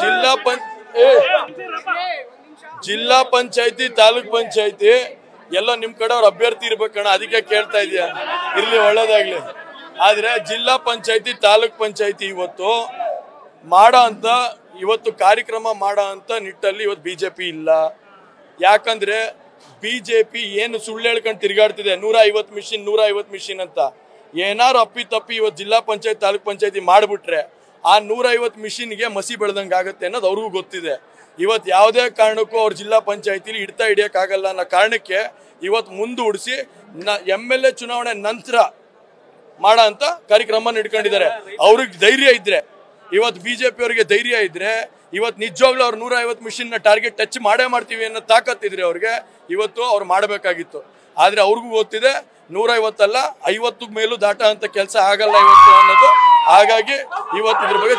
ಜಿಲ್ಲಾ ಜಿಲ್ಲಾ ಪಂಚಾಯತಿ, ತಾಲೂಕ್ ಪಂಚಾಯತಿ, ಎಲ್ಲ ನಿಮ್ ಕಡೆ ಅವ್ರ ಅಭ್ಯರ್ಥಿ ಇರ್ಬೇಕಣ್ಣ, ಅದಕ್ಕೆ ಕೇಳ್ತಾ ಇದೀಯ? ಇರ್ಲಿ, ಒಳ್ಳೇದಾಗ್ಲಿ. ಆದ್ರೆ ಜಿಲ್ಲಾ ಪಂಚಾಯತಿ, ತಾಲೂಕ್ ಪಂಚಾಯತಿ ಇವತ್ತು ಮಾಡೋ ಅಂತ, ಇವತ್ತು ಕಾರ್ಯಕ್ರಮ ಮಾಡೋ ಅಂತ ನಿಟ್ಟಲ್ಲಿ ಇವತ್ತು ಬಿಜೆಪಿ ಇಲ್ಲ. ಯಾಕಂದ್ರೆ ಬಿಜೆಪಿ ಏನು ಸುಳ್ಳು ಹೇಳ್ಕೊಂಡು ತಿರುಗಾಡ್ತಿದೆ? ನೂರ ಐವತ್ತು ಮಿಷಿನ್, ನೂರ ಐವತ್ತು ಮಿಷಿನ್ ಅಂತ. ಏನಾರು ಅಪ್ಪಿ ತಪ್ಪಿ ಇವತ್ತು ಜಿಲ್ಲಾ ಪಂಚಾಯತ್, ತಾಲೂಕ್ ಪಂಚಾಯತಿ ಮಾಡಿಬಿಟ್ರೆ ಆ ನೂರೈವತ್ತು ಮಿಷಿನ್ಗೆ ಮಸಿ ಬೆಳೆದಂಗೆ ಆಗುತ್ತೆ ಅನ್ನೋದು ಅವ್ರಿಗೂ ಗೊತ್ತಿದೆ. ಇವತ್ತು ಯಾವುದೇ ಕಾರಣಕ್ಕೂ ಅವ್ರ ಜಿಲ್ಲಾ ಪಂಚಾಯತಿಲಿ ಹಿಡ್ತಾ ಹಿಡಿಯೋಕ್ಕಾಗಲ್ಲ ಅನ್ನೋ ಕಾರಣಕ್ಕೆ ಇವತ್ತು ಮುಂದೂಡಿಸಿ ನ ಎಂ ಎಲ್ ಎ ಚುನಾವಣೆ ನಂತರ ಮಾಡೋ ಅಂತ ಕಾರ್ಯಕ್ರಮ ಇಟ್ಕೊಂಡಿದ್ದಾರೆ ಅವ್ರಿಗೆ ಧೈರ್ಯ ಇದ್ರೆ, ಇವತ್ತು ಬಿ ಜೆ ಪಿ ಅವರಿಗೆ ಧೈರ್ಯ ಇದ್ರೆ, ಇವತ್ತು ನಿಜವಾಗ್ಲೂ ಅವ್ರು ನೂರ ಐವತ್ತು ಮಿಷಿನ್ನ ಟಾರ್ಗೆಟ್ ಟಚ್ ಮಾಡೇ ಮಾಡ್ತೀವಿ ಅನ್ನೋ ತಾಕತ್ತಿದ್ರೆ ಅವ್ರಿಗೆ, ಇವತ್ತು ಅವ್ರು ಮಾಡಬೇಕಾಗಿತ್ತು. ಆದರೆ ಅವ್ರಿಗೂ ಗೊತ್ತಿದೆ ನೂರ ಐವತ್ತಲ್ಲ ಐವತ್ತು ಮೇಲೂ ದಾಟ ಅಂತ ಕೆಲಸ ಆಗಲ್ಲ ಇವತ್ತು ಅನ್ನೋದು. ಹಾಗಾಗಿ ಇವತ್ತು ಇದ್ರ ಬಗ್ಗೆ